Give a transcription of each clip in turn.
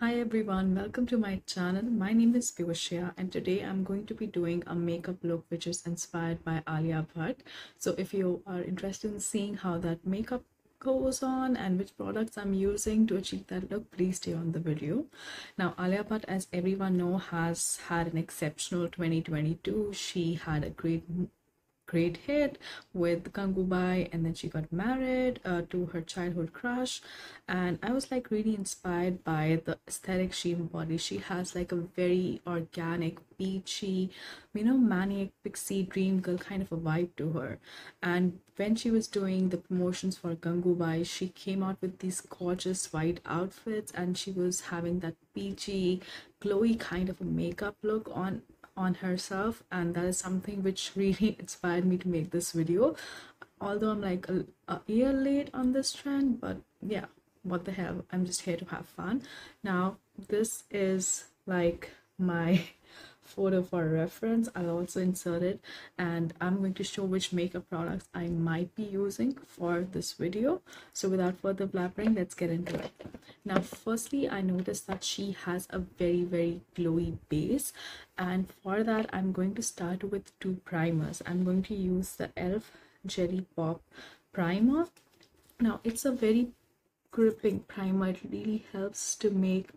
Hi everyone, welcome to my channel. My name is Pyoshia and today I'm going to be doing a makeup look which is inspired by Alia Bhatt. So if you are interested in seeing how that makeup goes on and which products I'm using to achieve that look, please stay on the video. Now Alia Bhatt as everyone know has had an exceptional 2022. She had a great great hit with Gangubai and then she got married uh, to her childhood crush and I was like really inspired by the aesthetic she embodies. She has like a very organic, beachy, you know, maniac pixie dream girl kind of a vibe to her. And when she was doing the promotions for Gangubai, she came out with these gorgeous white outfits and she was having that peachy, glowy kind of a makeup look on on herself and that is something which really inspired me to make this video. Although i'm like a, a year late on this trend but yeah what the hell i'm just here to have fun. Now this is like my photo for reference i'll also insert it and i'm going to show which makeup products i might be using for this video. So without further blabbering let's get into it. Now firstly i noticed that she has a very very glowy base and for that i'm going to start with two primers. I'm going to use the elf jelly pop primer. Now it's a very gripping primer really helps to make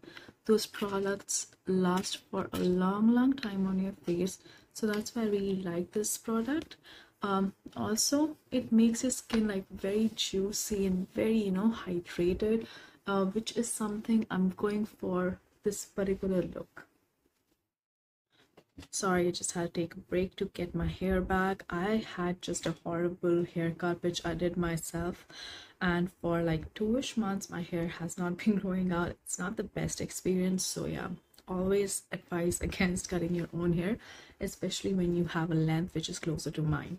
those products last for a long long time on your face. So that's why i really like this product. Um, also it makes your skin like very juicy and very you know hydrated uh, which is something i'm going for this particular look sorry i just had to take a break to get my hair back. I had just a horrible haircut which i did myself. And for like two-ish months my hair has not been growing out. It's not the best experience so yeah always advise against cutting your own hair especially when you have a length which is closer to mine.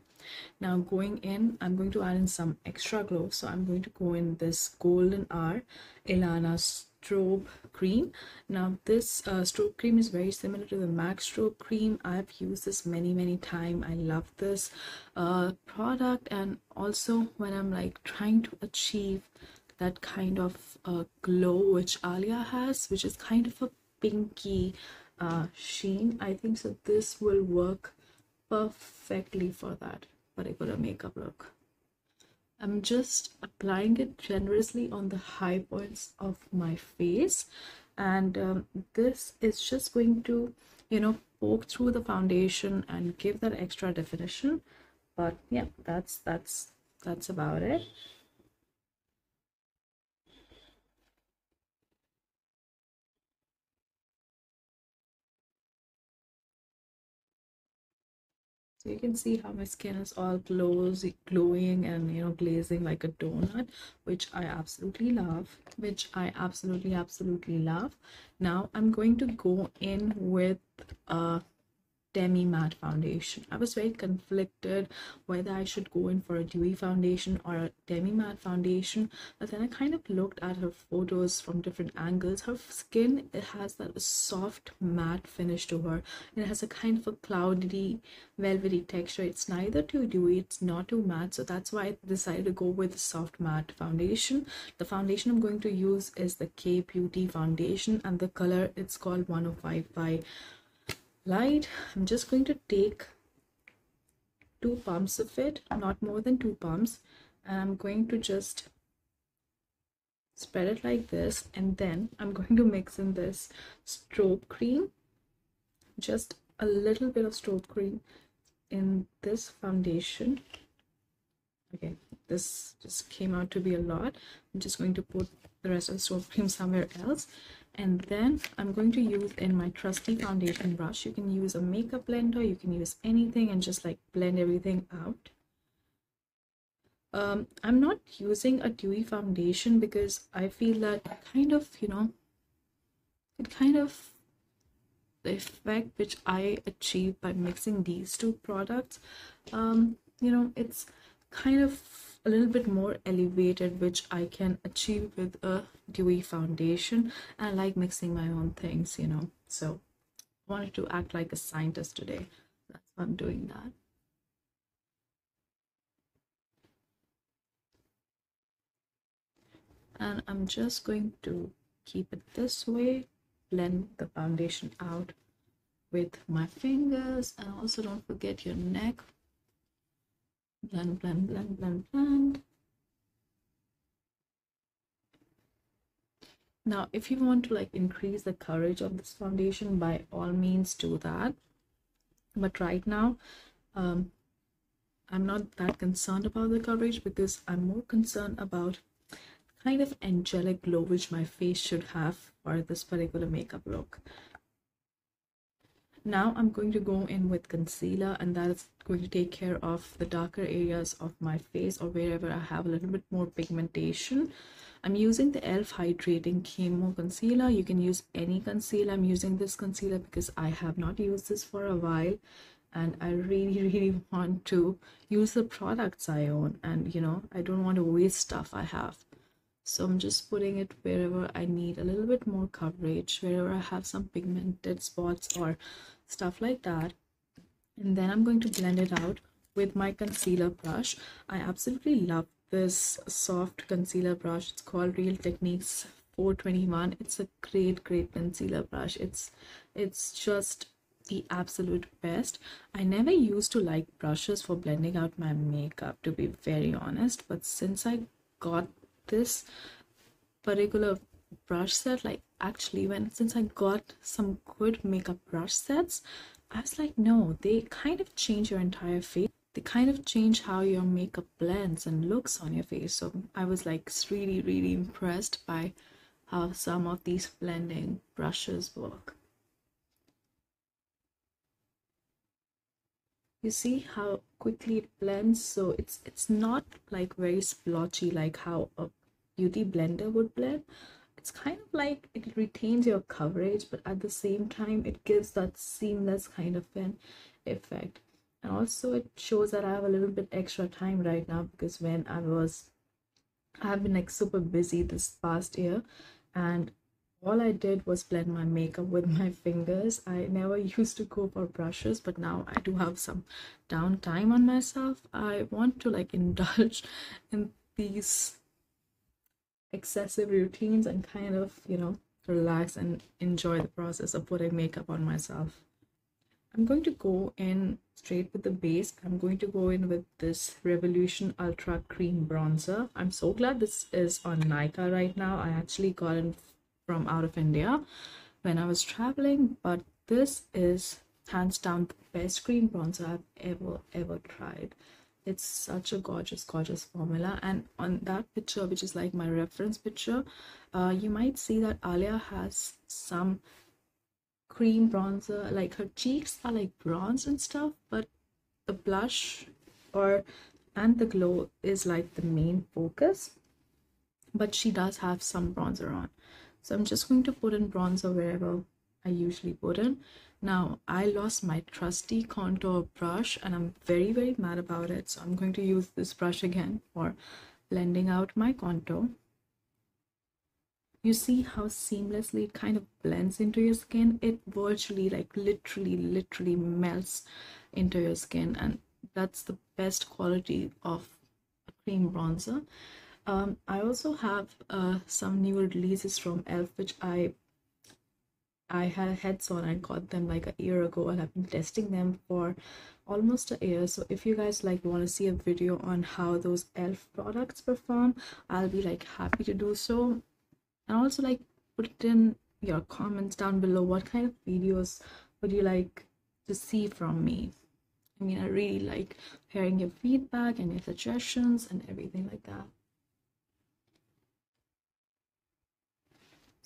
Now going in i'm going to add in some extra glow. So i'm going to go in this golden hour ilana strobe cream. Now this uh, strobe cream is very similar to the mac strobe cream. I've used this many many time. I love this uh, product. And also when i'm like trying to achieve that kind of uh, glow which alia has which is kind of a pinky uh, sheen. I think so this will work perfectly for that particular makeup look. I'm just applying it generously on the high points of my face and um, this is just going to you know poke through the foundation and give that extra definition. But yeah that's that's that's about it So you can see how my skin is all glows, glowing and you know glazing like a donut, which I absolutely love, which I absolutely absolutely love. Now I'm going to go in with a demi matte foundation. I was very conflicted whether i should go in for a dewy foundation or a demi matte foundation but then i kind of looked at her photos from different angles. Her skin it has that soft matte finish to her it has a kind of a cloudy velvety texture. It's neither too dewy it's not too matte so that's why i decided to go with the soft matte foundation. The foundation i'm going to use is the Kay beauty foundation and the color it's called 105 by light i'm just going to take two pumps of it not more than two pumps. And i'm going to just spread it like this and then i'm going to mix in this strobe cream. Just a little bit of strobe cream in this foundation. Okay this just came out to be a lot. I'm just going to put the rest of the strobe cream somewhere else and then i'm going to use in my trusty foundation brush. You can use a makeup blender you can use anything and just like blend everything out. Um, i'm not using a dewy foundation because i feel that kind of you know it kind of the effect which i achieve by mixing these two products um you know it's kind of a little bit more elevated which i can achieve with a dewy foundation. And i like mixing my own things you know. So i wanted to act like a scientist today. That's why i'm doing that. And i'm just going to keep it this way. Blend the foundation out with my fingers. And also don't forget your neck blend blend blend blend blend. Now if you want to like increase the coverage of this foundation by all means do that. But right now um i'm not that concerned about the coverage because i'm more concerned about kind of angelic glow which my face should have for this particular makeup look now I'm going to go in with concealer and that is going to take care of the darker areas of my face or wherever I have a little bit more pigmentation. I'm using the e.l.f. Hydrating Camo Concealer. You can use any concealer. I'm using this concealer because I have not used this for a while and I really really want to use the products I own and you know I don't want to waste stuff I have so I'm just putting it wherever I need a little bit more coverage wherever I have some pigmented spots or stuff like that. And then I'm going to blend it out with my concealer brush. I absolutely love this soft concealer brush. It's called Real Techniques 421 it's a great great concealer brush. It's it's just the absolute best. I never used to like brushes for blending out my makeup to be very honest but since I got this particular brush set like actually when since i got some good makeup brush sets i was like no they kind of change your entire face. They kind of change how your makeup blends and looks on your face. So i was like really really impressed by how some of these blending brushes work you see how quickly it blends so it's it's not like very splotchy like how a beauty blender would blend. It's kind of like it retains your coverage but at the same time it gives that seamless kind of an effect. And also it shows that i have a little bit extra time right now because when i was i've been like super busy this past year and all I did was blend my makeup with my fingers. I never used to go for brushes, but now I do have some downtime on myself. I want to like indulge in these excessive routines and kind of, you know, relax and enjoy the process of putting makeup on myself. I'm going to go in straight with the base. I'm going to go in with this Revolution Ultra Cream Bronzer. I'm so glad this is on Nykaa right now. I actually got it from out of India when I was traveling, but this is hands down the best cream bronzer I've ever ever tried. It's such a gorgeous, gorgeous formula. And on that picture, which is like my reference picture, uh, you might see that Alia has some cream bronzer. Like her cheeks are like bronze and stuff, but the blush or and the glow is like the main focus. But she does have some bronzer on. So I'm just going to put in bronzer wherever I usually put in. Now I lost my trusty contour brush and I'm very very mad about it. So I'm going to use this brush again for blending out my contour. You see how seamlessly it kind of blends into your skin. It virtually like literally literally melts into your skin and that's the best quality of a cream bronzer. Um, I also have uh, some new releases from e.l.f. which I I had heads on. I got them like a year ago and I've been testing them for almost a year. So if you guys like want to see a video on how those e.l.f. products perform, I'll be like happy to do so. And also like put in your comments down below. What kind of videos would you like to see from me? I mean, I really like hearing your feedback and your suggestions and everything like that.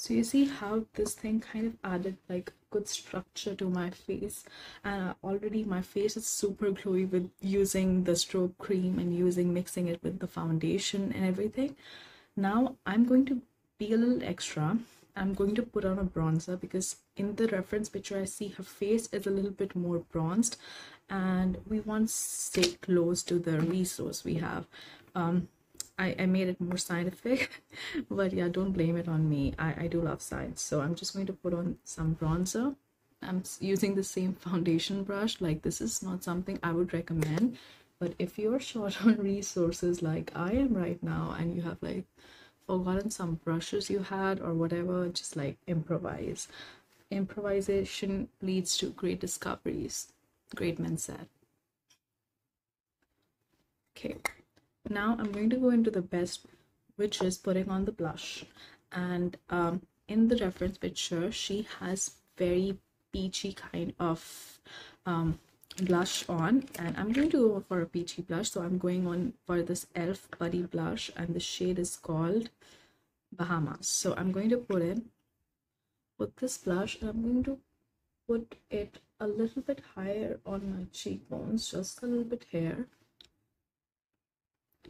So you see how this thing kind of added like good structure to my face. And uh, already my face is super glowy with using the strobe cream and using mixing it with the foundation and everything. Now i'm going to be a little extra. I'm going to put on a bronzer because in the reference picture i see her face is a little bit more bronzed. And we want to stay close to the resource we have. Um I, I made it more scientific but yeah don't blame it on me. I, I do love science so I'm just going to put on some bronzer. I'm using the same foundation brush. Like this is not something I would recommend but if you're short on resources like I am right now and you have like forgotten some brushes you had or whatever just like improvise. Improvisation leads to great discoveries great men said okay now i'm going to go into the best which is putting on the blush. And um, in the reference picture she has very peachy kind of um, blush on. And I'm going to go for a peachy blush. So I'm going on for this elf putty blush. And the shade is called Bahamas so I'm going to put in put this blush. And I'm going to put it a little bit higher on my cheekbones just a little bit here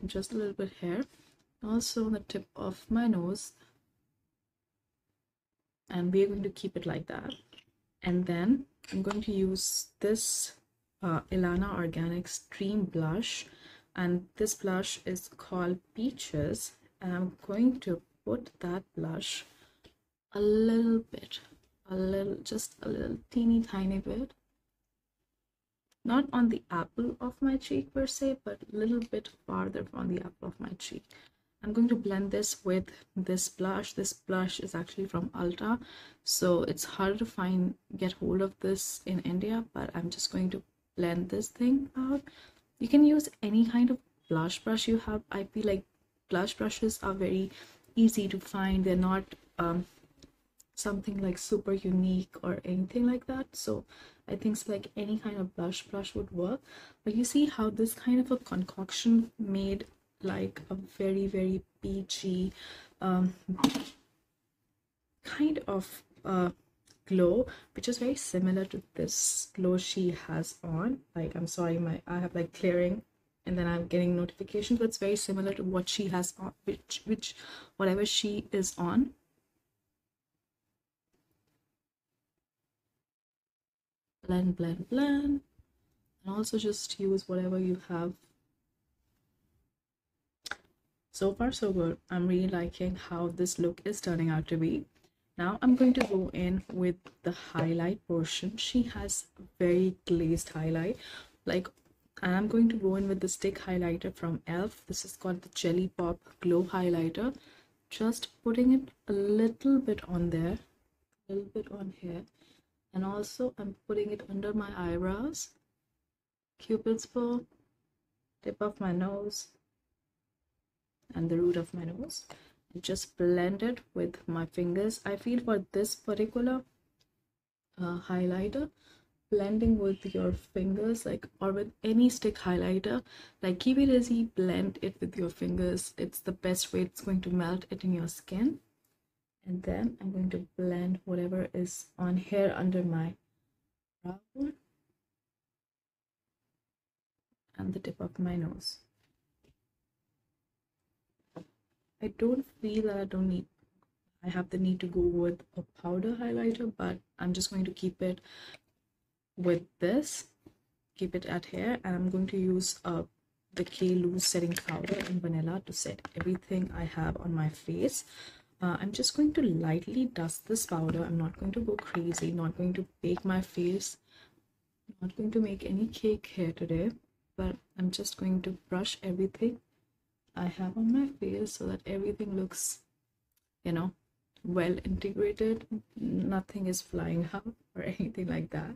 just a little bit here. Also on the tip of my nose. And we're going to keep it like that. And then I'm going to use this uh, Ilana Organics Dream Blush. And this blush is called Peaches. And I'm going to put that blush a little bit a little just a little teeny tiny bit not on the apple of my cheek per se but a little bit farther from the apple of my cheek I'm going to blend this with this blush. This blush is actually from Ulta, so it's hard to find, get hold of this in India, but I'm just going to blend this thing out. You can use any kind of blush brush you have. I feel like blush brushes are very easy to find. They're not um, something like super unique or anything like that. So I think it's like any kind of blush brush would work. But you see how this kind of a concoction made like a very very peachy um, kind of uh, glow which is very similar to this glow she has on like i'm sorry my i have like clearing and then i'm getting notifications but it's very similar to what she has on which which whatever she is on blend blend blend. And also just use whatever you have. So far so good. I'm really liking how this look is turning out to be. Now i'm going to go in with the highlight portion. She has very glazed highlight. Like i'm going to go in with the stick highlighter from elf this is called the jelly pop glow highlighter. Just putting it a little bit on there. A little bit on here and also i'm putting it under my eyebrows. Cupid's bow tip of my nose and the root of my nose. And just blend it with my fingers. I feel for this particular uh, highlighter blending with your fingers like or with any stick highlighter. Like keep it easy blend it with your fingers. It's the best way it's going to melt it in your skin and then i'm going to blend whatever is on here under my brow bone and the tip of my nose. I don't feel that I don't need I have the need to go with a powder highlighter but I'm just going to keep it with this keep it at here and I'm going to use the Kay loose setting powder in vanilla to set everything I have on my face uh, I'm just going to lightly dust this powder I'm not going to go crazy not going to bake my face not going to make any cake here today but I'm just going to brush everything I have on my face so that everything looks, you know, well integrated. Nothing is flying out or anything like that.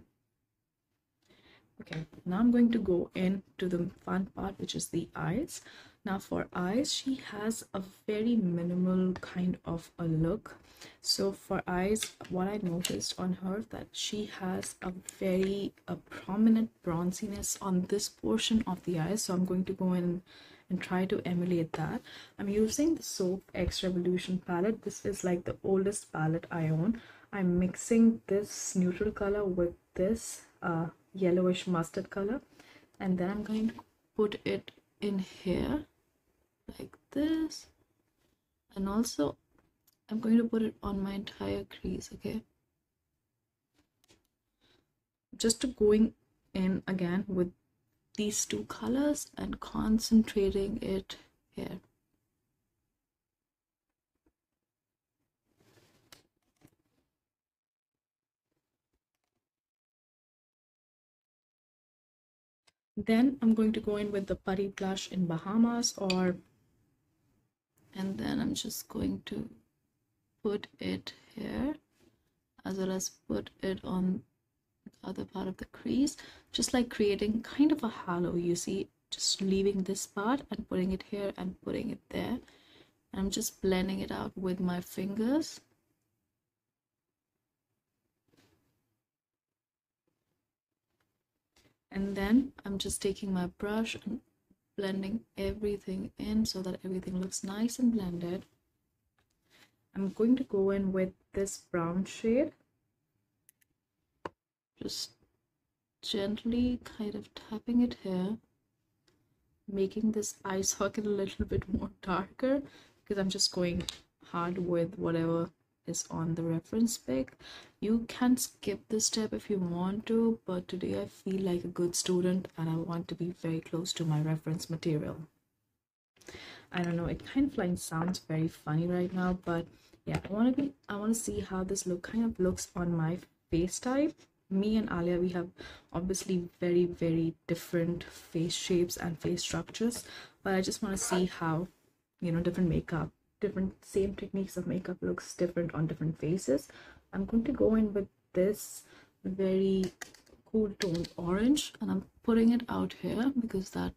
Okay, now I'm going to go into the fun part, which is the eyes. Now for eyes, she has a very minimal kind of a look. So for eyes, what I noticed on her that she has a very a prominent bronziness on this portion of the eyes. So I'm going to go in and try to emulate that. I'm using the Soph X Revolution palette. This is like the oldest palette I own. I'm mixing this neutral color with this uh, yellowish mustard color and then I'm going to put it in here like this. And also I'm going to put it on my entire crease okay? Just going in again with these two colors and concentrating it here. Then I'm going to go in with the Putty blush in Bahamas or and then I'm just going to put it here as well as put it on the other part of the crease. Just like creating kind of a halo you see just leaving this part and putting it here and putting it there. I'm just blending it out with my fingers. And then I'm just taking my brush and blending everything in so that everything looks nice and blended. I'm going to go in with this brown shade. Just gently kind of tapping it here making this eye socket a little bit more darker because I'm just going hard with whatever is on the reference pic. You can skip this step if you want to but today i feel like a good student and i want to be very close to my reference material. I don't know it kind of like sounds very funny right now but yeah i want to be i want to see how this look kind of looks on my face type. Me and alia we have obviously very very different face shapes and face structures but i just want to see how you know different makeup different same techniques of makeup looks different on different faces. I'm going to go in with this very cool toned orange and i'm putting it out here because that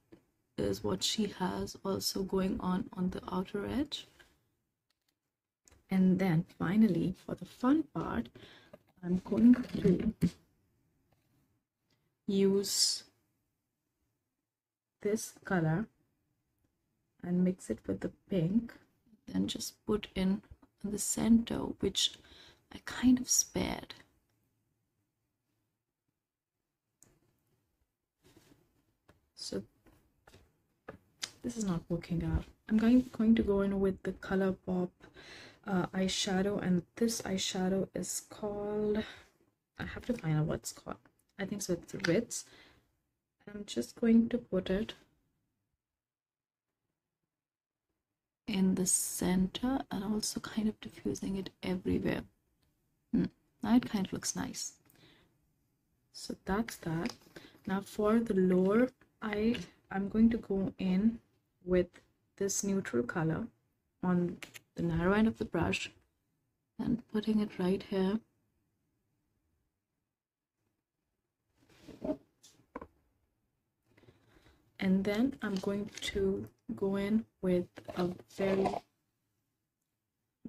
is what she has also going on on the outer edge. And then finally for the fun part i'm going to use this color and mix it with the pink then just put in the center which I kind of spared. So this is not working out. I'm going going to go in with the ColourPop uh, eyeshadow and this eyeshadow is called I have to find out what's called. I think so it's Ritz. I'm just going to put it in the center and also kind of diffusing it everywhere. Hmm. now it kind of looks nice. So that's that. Now for the lower eye i'm going to go in with this neutral color on the narrow end of the brush and putting it right here. And then I'm going to go in with a very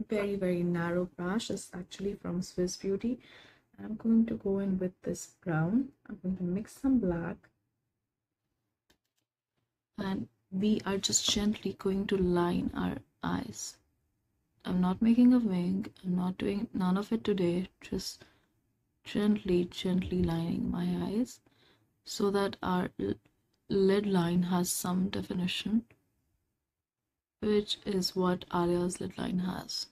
very very narrow brush it's actually from Swiss Beauty. I'm going to go in with this brown. I'm going to mix some black. And we are just gently going to line our eyes. I'm not making a wing I'm not doing none of it today. Just gently gently lining my eyes so that our lid line has some definition which is what Alia's lid line has.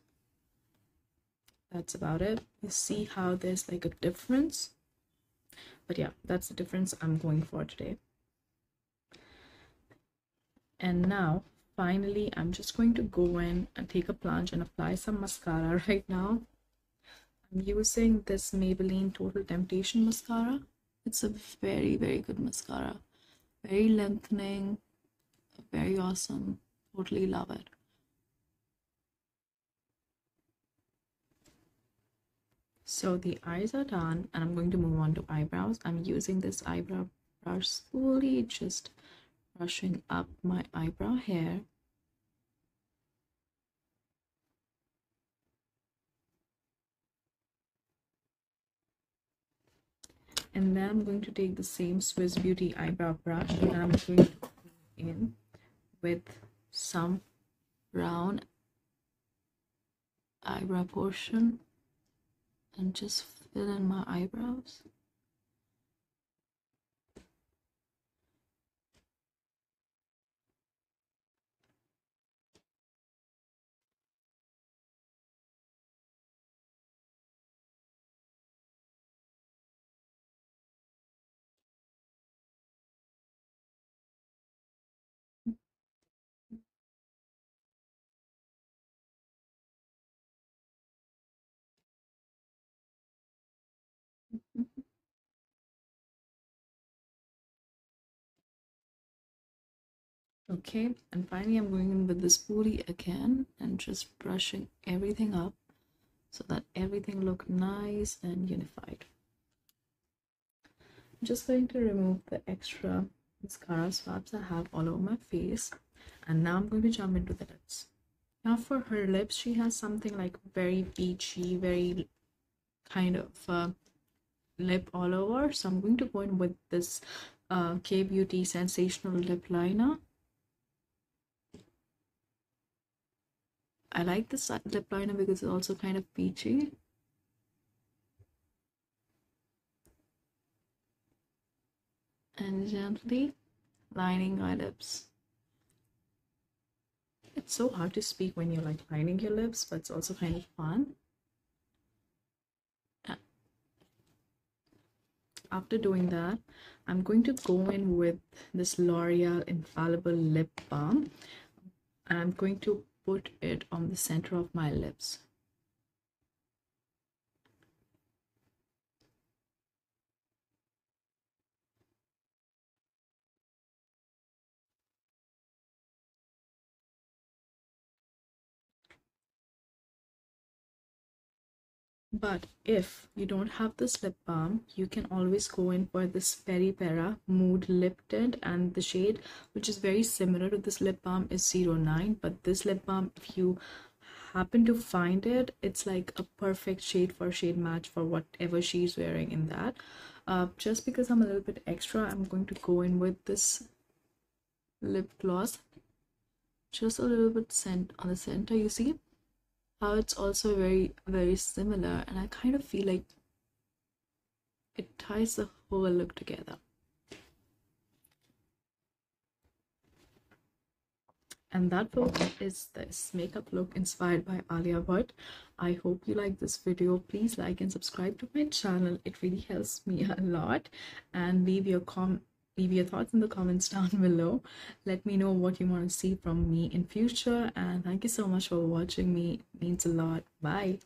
That's about it. You see how there's like a difference. But yeah that's the difference I'm going for today. And now finally I'm just going to go in and take a plunge and apply some mascara right now. I'm using this Maybelline Total Temptation mascara. It's a very very good mascara. Very lengthening very awesome totally love it. So the eyes are done and i'm going to move on to eyebrows. I'm using this eyebrow brush slowly just brushing up my eyebrow hair. And then I'm going to take the same Swiss Beauty eyebrow brush and I'm going to in with some brown eyebrow portion and just fill in my eyebrows okay and finally i'm going in with this booty again and just brushing everything up so that everything look nice and unified. I'm just going to remove the extra mascara swabs i have all over my face and now i'm going to jump into the lips. Now for her lips she has something like very beachy very kind of uh, lip all over. So i'm going to go in with this uh, Kay beauty sensational lip liner I like this lip liner because it's also kind of peachy. And gently lining my lips. It's so hard to speak when you're like lining your lips, but it's also kind of fun. After doing that, I'm going to go in with this L'Oreal Infallible Lip Balm. And I'm going to put it on the center of my lips. But if you don't have this lip balm, you can always go in for this Peripera Mood Lip Tint. And the shade which is very similar to this lip balm is 09 but this lip balm if you happen to find it it's like a perfect shade for shade match for whatever she's wearing in that. Uh, just because I'm a little bit extra I'm going to go in with this lip gloss. Just a little bit scent on the center you see how it's also very very similar and I kind of feel like it ties the whole look together and that folks is this makeup look inspired by Alia Bhatt. I hope you like this video. Please like and subscribe to my channel. It really helps me a lot and leave your com leave your thoughts in the comments down below. Let me know what you want to see from me in future and thank you so much for watching me. It means a lot. Bye